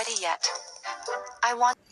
ready yet? I want.